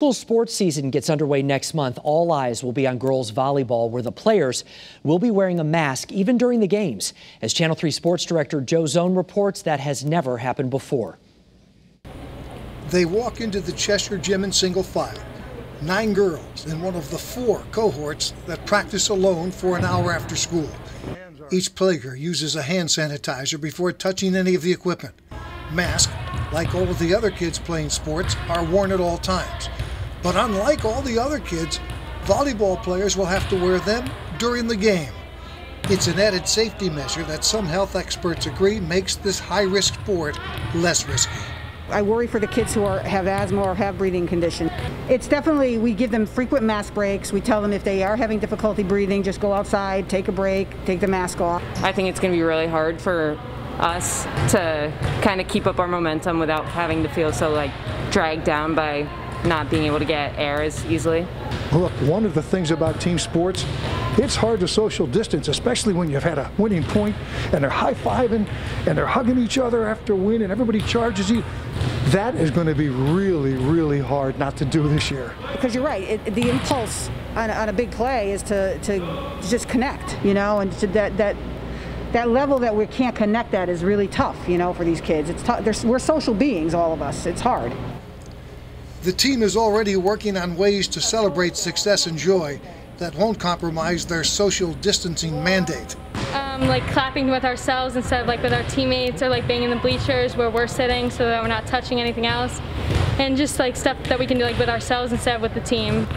School sports season gets underway next month. All eyes will be on girls volleyball, where the players will be wearing a mask even during the games. As Channel 3 sports director Joe Zone reports, that has never happened before. They walk into the Cheshire gym in single file. Nine girls in one of the four cohorts that practice alone for an hour after school. Each player uses a hand sanitizer before touching any of the equipment. Masks, like all of the other kids playing sports, are worn at all times. But unlike all the other kids, volleyball players will have to wear them during the game. It's an added safety measure that some health experts agree makes this high risk sport less risky. I worry for the kids who are, have asthma or have breathing conditions. It's definitely, we give them frequent mask breaks. We tell them if they are having difficulty breathing, just go outside, take a break, take the mask off. I think it's going to be really hard for us to kind of keep up our momentum without having to feel so like dragged down by not being able to get air as easily. Look, one of the things about team sports, it's hard to social distance, especially when you've had a winning point and they're high-fiving and they're hugging each other after a win and everybody charges you. That is going to be really, really hard not to do this year. Because you're right, it, the impulse on, on, a big play is to, to just connect, you know, and that, that that level that we can't connect at is really tough, you know, for these kids. It's tough. We're social beings, all of us. It's hard. The team is already working on ways to celebrate success and joy that won't compromise their social distancing mandate. Um, like clapping with ourselves instead of like with our teammates or like being in the bleachers where we're sitting so that we're not touching anything else. And just like stuff that we can do like with ourselves instead of with the team.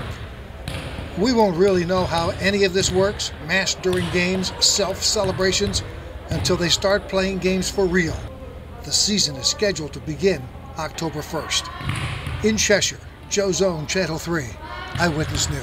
We won't really know how any of this works, mass during games, self-celebrations, until they start playing games for real. The season is scheduled to begin October 1st. In Cheshire, Joe Zone, Channel 3, Eyewitness News.